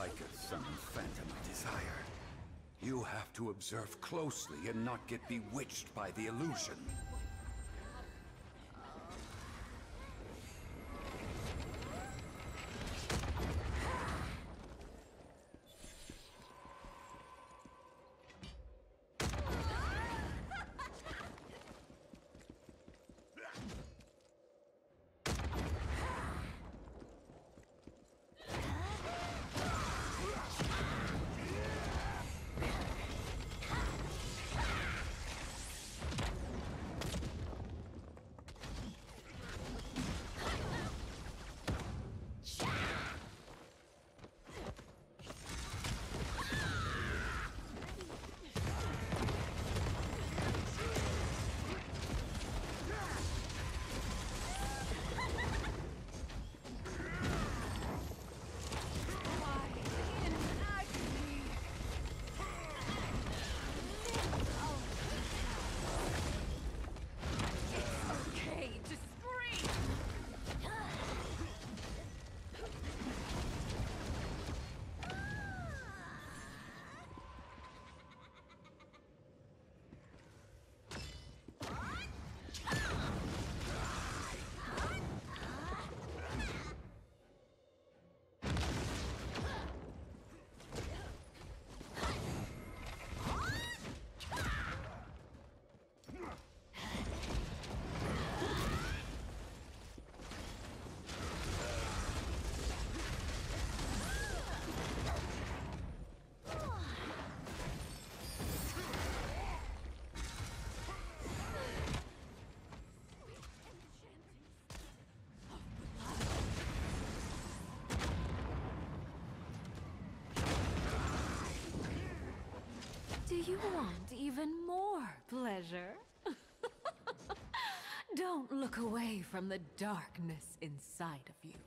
Like some phantom desire. You have to observe closely and not get bewitched by the illusion. You want even more pleasure? Don't look away from the darkness inside of you.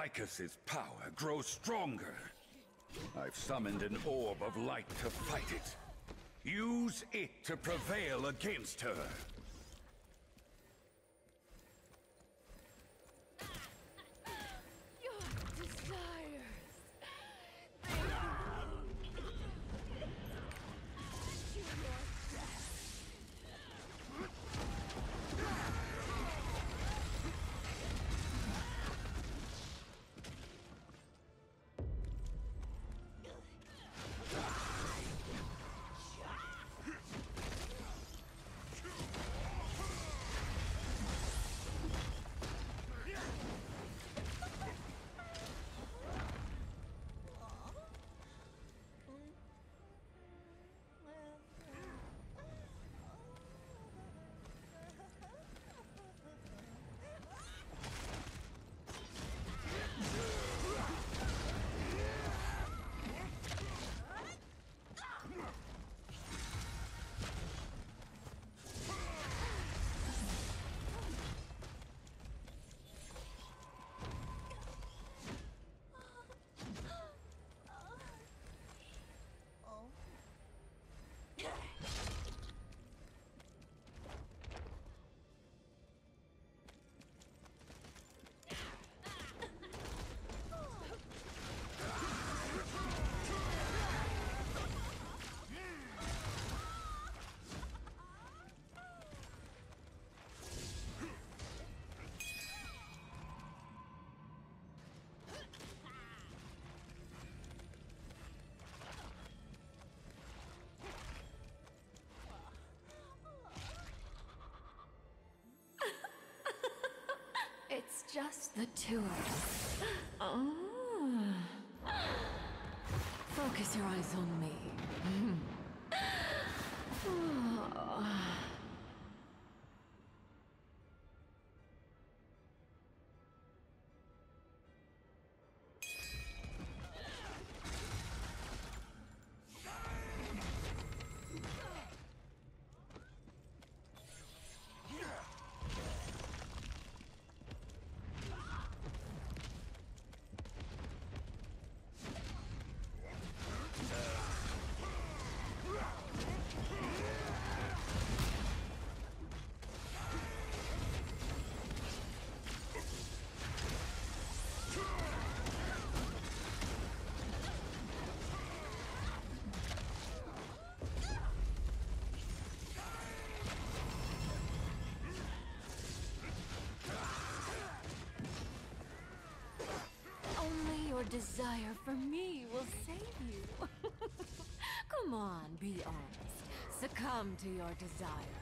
Vykas's power grows stronger. I've summoned an orb of light to fight it. Use it to prevail against her. Just the two of us. Oh. Ah. Focus your eyes on me. Only ah. Desire for me will save you. Come on, be honest. Succumb to your desire.